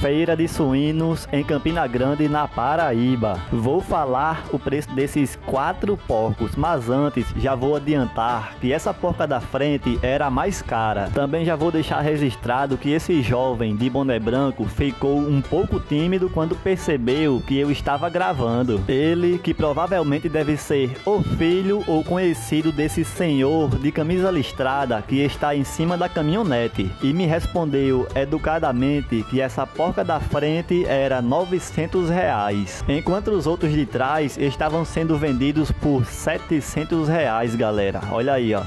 feira de suínos em Campina Grande, na Paraíba. Vou falar o preço desses quatro porcos, mas antes já vou adiantar que essa porca da frente era a mais cara. Também já vou deixar registrado que esse jovem de boné branco ficou um pouco tímido quando percebeu que eu estava gravando. Ele, que provavelmente deve ser o filho ou conhecido desse senhor de camisa listrada que está em cima da caminhonete, e me respondeu educadamente que essa porca da frente era 900 reais, enquanto os outros de trás estavam sendo vendidos por 700 reais, galera. Olha aí, ó.